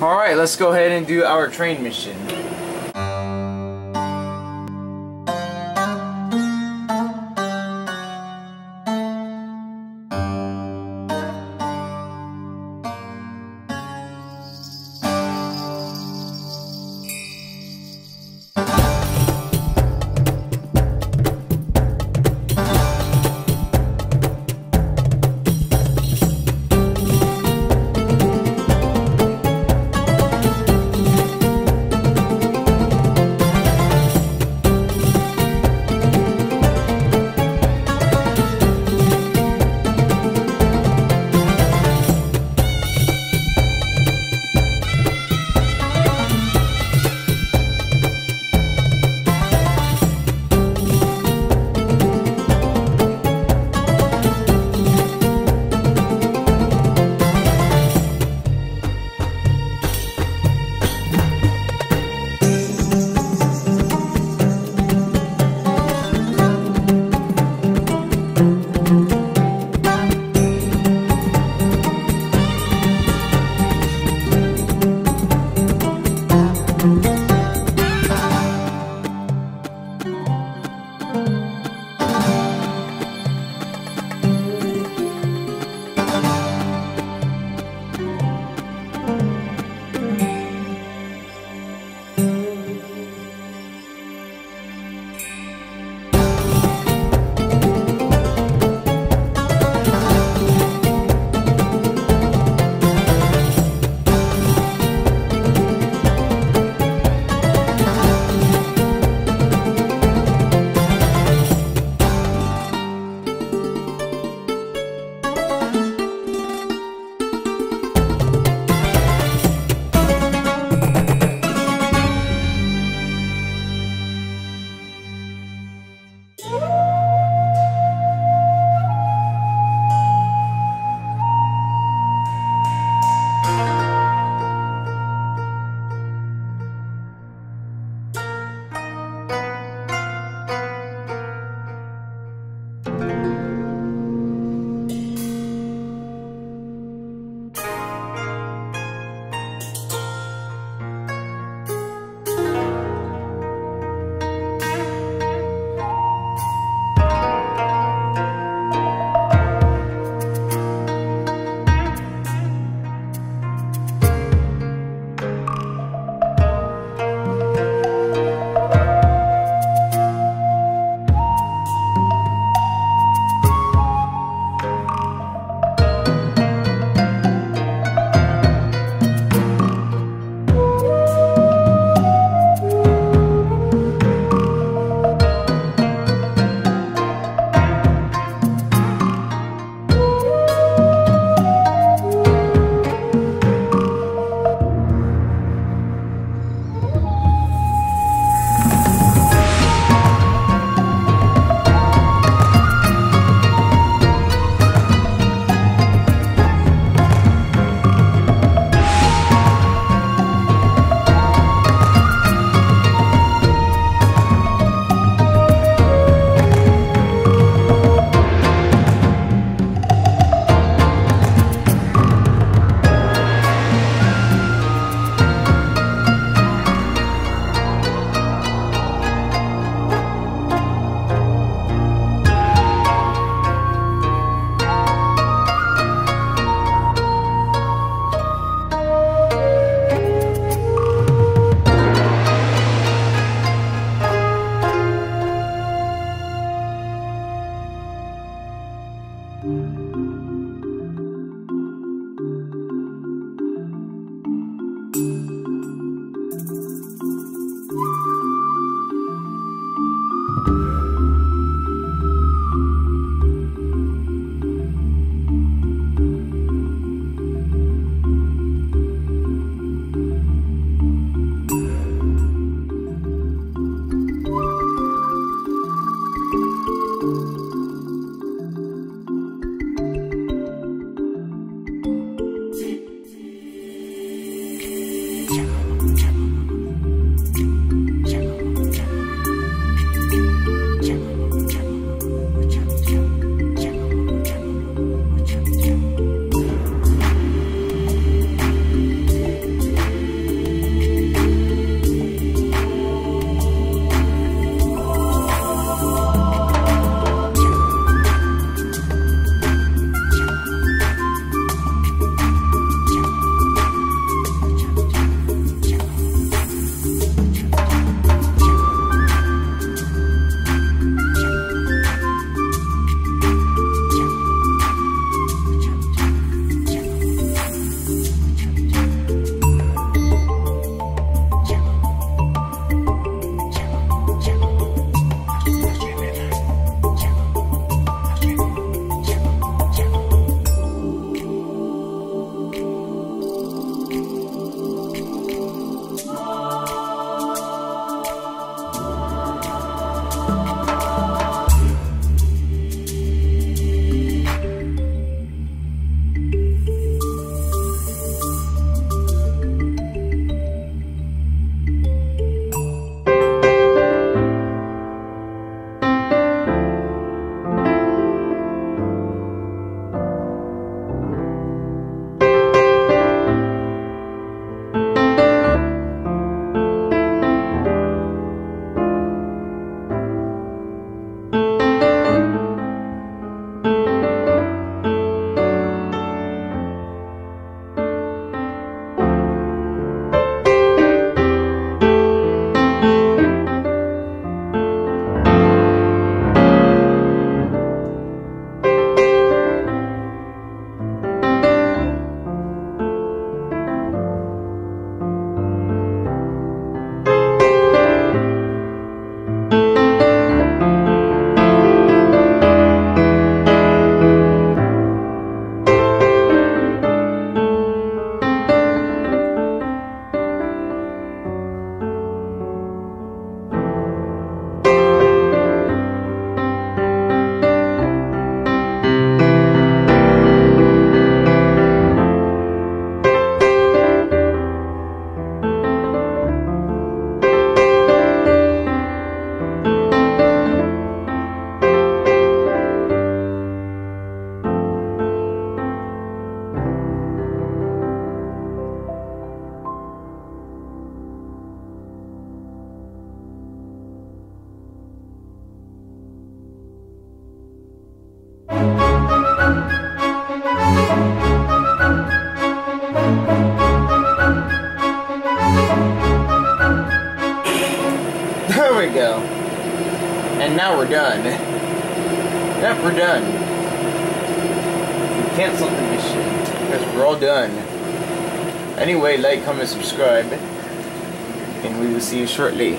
Alright, let's go ahead and do our train mission. And now we're done. Yep, we're done. We canceled the mission. Because we're all done. Anyway, like, comment, subscribe. And we will see you shortly.